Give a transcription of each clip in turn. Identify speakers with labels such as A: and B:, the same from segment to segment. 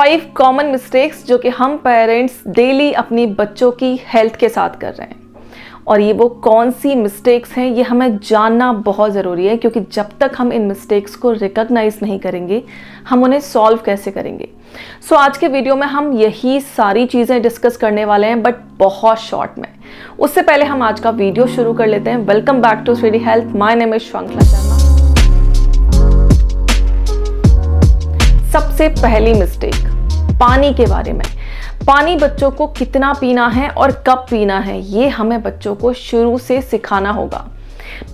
A: Five common mistakes जो कि हम पेरेंट्स डेली अपनी बच्चों की हेल्थ के साथ कर रहे हैं। और ये वो कौन सी मिस्टेक्स हैं ये हमें जानना बहुत ज़रूरी है क्योंकि जब तक हम इन मिस्टेक्स को रिकग्नाइज नहीं करेंगे हम उन्हें सॉल्व कैसे करेंगे? सो so, आज के वीडियो में हम यही सारी चीज़ें डिस्कस करने वाले हैं बट बहुत शॉर्ट में। उससे पहले हम आज का वीडियो शुरू कर लेते हैं। Welcome back to स्वीडी health my name is Shrinkhala Sharma सबसे पहली मिस्टेक पानी के बारे में। पानी बच्चों को कितना पीना है और कब पीना है, ये हमें बच्चों को शुरू से सिखाना होगा।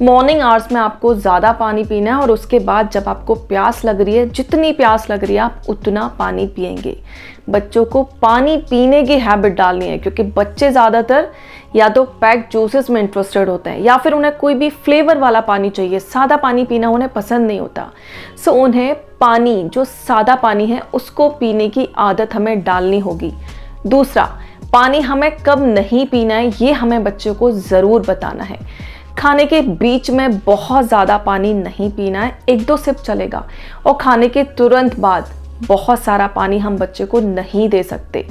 A: मॉर्निंग आवर्स में आपको ज़्यादा पानी पीना है और उसके बाद जब आपको प्यास लग रही है, जितनी प्यास लग रही है, आप उतना पानी पियेंगे बच्चों को पानी पीने की हैबिट डालनी है, क्योंकि बच्चे ज़्यादातर या तो पैक जूसेस में इंटरेस्टेड होते हैं, या फिर उन्हें कोई भी फ्लेवर वाला पानी चाहिए। सादा पानी पीना उन्हें पसंद नहीं होता। सो उन्हें पानी, जो सादा पानी है, उसको पीने की आदत हमें डालनी होगी। दूसरा, पानी हमें कब नहीं पीना है, ये हमें बच्चों को ज़रूर बताना है। खाने के बीच में बहुत ज़्यादा पानी नहीं पीना है, एक दो सिप चलेगा। और खाने के तुरंत बाद बहुत सारा पानी हम बच्चे को नहीं दे सकते।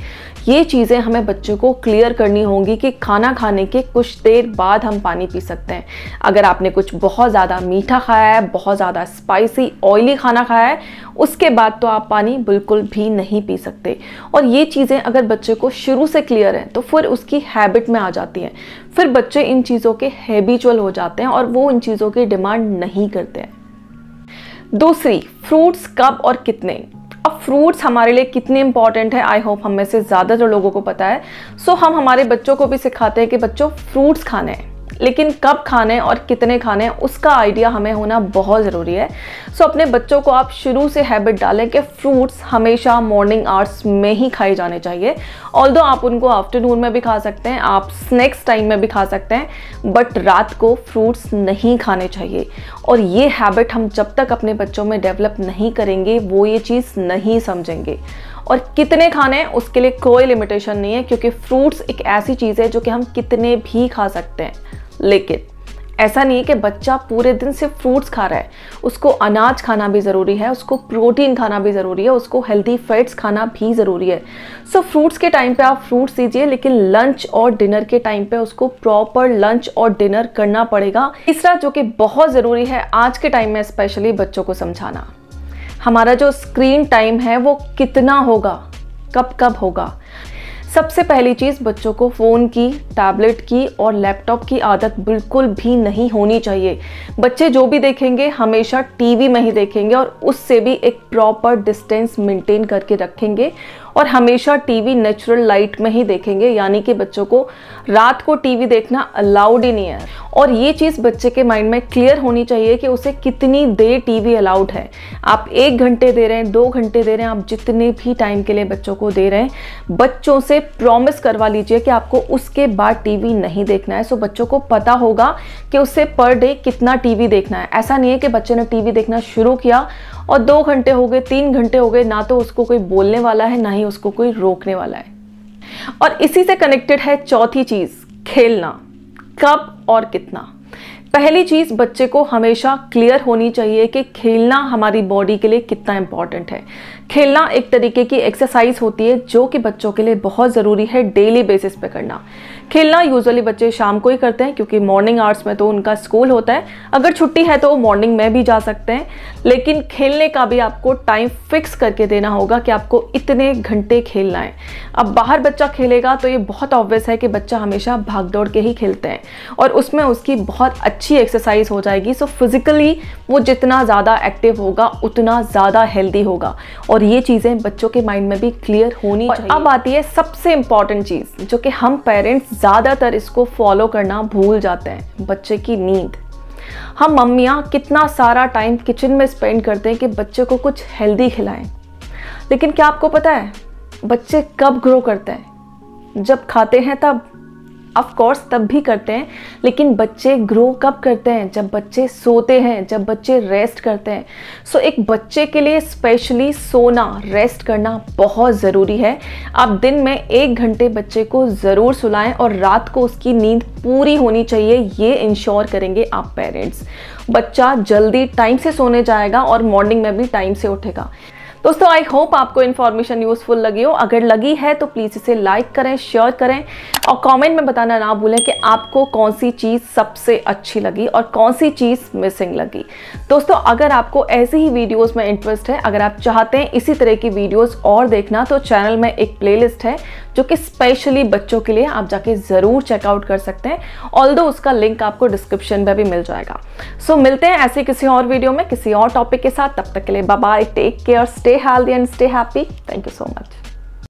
A: ये चीज़ें हमें बच्चों को क्लियर करनी होंगी कि खाना खाने के कुछ देर बाद हम पानी पी सकते हैं। अगर आपने कुछ बहुत ज़्यादा मीठा खाया है, बहुत ज़्यादा स्पाइसी ऑयली खाना खाया है, उसके बाद तो आप पानी बिल्कुल भी नहीं पी सकते। और ये चीज़ें अगर बच्चे को शुरू से क्लियर हैं तो फिर उसकी हैबिट में आ जाती हैं। फिर बच्चे इन चीज़ों के हैबिचुअल हो जाते हैं और वो इन चीज़ों की डिमांड नहीं करते हैं। दूसरी फ्रूट्स कब और कितने? अब फ्रूट्स हमारे लिए कितने इंपॉर्टेंट है? आई होप हम में से ज़्यादातर लोगों को पता है। सो so, हम हमारे बच्चों को भी सिखाते हैं कि बच्चों फ्रूट्स खाने हैं। लेकिन कब खाने और कितने खाने उसका आइडिया हमें होना बहुत ज़रूरी है। सो so, अपने बच्चों को आप शुरू से हैबिट डालें कि फ्रूट्स हमेशा मॉर्निंग आवर्स में ही खाए जाने चाहिए। ऑल आप उनको आफ्टरनून में भी खा सकते हैं आप स्नैक्स टाइम में भी खा सकते हैं बट रात को फ्रूट्स नहीं खाने चाहिए। और ये हैबिट हम जब तक अपने बच्चों में डेवलप नहीं करेंगे वो ये चीज़ नहीं समझेंगे। और कितने खाने हैं उसके लिए कोई लिमिटेशन नहीं है क्योंकि फ्रूट्स एक ऐसी चीज़ है जो कि हम कितने भी खा सकते हैं। लेकिन ऐसा नहीं है कि बच्चा पूरे दिन सिर्फ़ फ्रूट्स खा रहा है। उसको अनाज खाना भी ज़रूरी है उसको प्रोटीन खाना भी ज़रूरी है उसको हेल्दी फैट्स खाना भी ज़रूरी है। सो so, फ्रूट्स के टाइम पे आप फ्रूट्स दीजिए लेकिन लंच और डिनर के टाइम पे उसको प्रॉपर लंच और डिनर करना पड़ेगा। तीसरा जो कि बहुत ज़रूरी है आज के टाइम में स्पेशली बच्चों को समझाना। हमारा जो स्क्रीन टाइम है वो कितना होगा? कब कब होगा? सबसे पहली चीज़, बच्चों को फ़ोन की टैबलेट की और लैपटॉप की आदत बिल्कुल भी नहीं होनी चाहिए। बच्चे जो भी देखेंगे, हमेशा टीवी में ही देखेंगे और उससे भी एक प्रॉपर डिस्टेंस मेंटेन करके रखेंगे और हमेशा टीवी नेचुरल लाइट में ही देखेंगे। यानी कि बच्चों को रात को टीवी देखना अलाउड ही नहीं है। और ये चीज़ बच्चे के माइंड में क्लियर होनी चाहिए कि उसे कितनी देर टीवी अलाउड है। आप एक घंटे दे रहे हैं, दो घंटे दे रहे हैं, आप जितने भी टाइम के लिए बच्चों को दे रहे हैं, बच्चों से प्रॉमिस करवा लीजिए कि आपको उसके बाद टीवी नहीं देखना है। सो बच्चों को पता होगा कि उसे पर डे कितना टीवी देखना है। ऐसा नहीं है कि बच्चे ने टीवी देखना शुरू किया और दो घंटे हो गए, तीन घंटे हो गए, ना तो उसको कोई बोलने वाला है, ना ही उसको कोई रोकने वाला है। और इसी से कनेक्टेड है चौथी चीज़, खेलना। कब और कितना। पहली चीज़ बच्चे को हमेशा क्लियर होनी चाहिए कि खेलना हमारी बॉडी के लिए कितना इंपॉर्टेंट है। खेलना एक तरीके की एक्सरसाइज होती है जो कि बच्चों के लिए बहुत ज़रूरी है डेली बेसिस पे करना। खेलना यूजुअली बच्चे शाम को ही करते हैं क्योंकि मॉर्निंग आवर्स में तो उनका स्कूल होता है। अगर छुट्टी है तो मॉर्निंग में भी जा सकते हैं, लेकिन खेलने का भी आपको टाइम फिक्स करके देना होगा कि आपको इतने घंटे खेलना है। अब बाहर बच्चा खेलेगा तो ये बहुत ऑब्वियस है कि बच्चा हमेशा भाग दौड़ के ही खेलते हैं और उसमें उसकी बहुत अच्छी एक्सरसाइज हो जाएगी। सो फिज़िकली वो जितना ज़्यादा एक्टिव होगा उतना ज़्यादा हेल्दी होगा। और ये चीज़ें बच्चों के माइंड में भी क्लियर होनी चाहिए। अब आती है सबसे इंपॉर्टेंट चीज़ जो कि हम पेरेंट्स ज़्यादातर इसको फॉलो करना भूल जाते हैं बच्चे की नींद। हम मम्मियाँ कितना सारा टाइम किचन में स्पेंड करते हैं कि बच्चे को कुछ हेल्दी खिलाएँ। लेकिन क्या आपको पता है बच्चे कब ग्रो करते हैं? जब खाते हैं तब। ऑफ़ कोर्स तब भी करते हैं लेकिन बच्चे ग्रो कब करते हैं? जब बच्चे सोते हैं जब बच्चे रेस्ट करते हैं। सो so, एक बच्चे के लिए स्पेशली सोना रेस्ट करना बहुत ज़रूरी है। आप दिन में एक घंटे बच्चे को ज़रूर सुलाएँ और रात को उसकी नींद पूरी होनी चाहिए। ये इंश्योर करेंगे आप पेरेंट्स बच्चा जल्दी टाइम से सोने जाएगा और मॉर्निंग में भी टाइम से उठेगा। दोस्तों आई होप आपको इन्फॉर्मेशन यूजफुल लगी हो। अगर लगी है तो प्लीज़ इसे लाइक करें शेयर करें और कमेंट में बताना ना भूलें कि आपको कौन सी चीज़ सबसे अच्छी लगी और कौन सी चीज़ मिसिंग लगी। दोस्तों, अगर आपको ऐसी ही वीडियोस में इंटरेस्ट है, अगर आप चाहते हैं इसी तरह की वीडियोस और देखना तो चैनल में एक प्लेलिस्ट है। जो कि स्पेशली बच्चों के लिए आप जाके ज़रूर चेकआउट कर सकते हैं ऑल उसका लिंक आपको डिस्क्रिप्शन में भी मिल जाएगा। सो so, मिलते हैं ऐसे किसी और वीडियो में किसी और टॉपिक के साथ तब तक के लिए bye take care stay healthy and stay happy thank you so much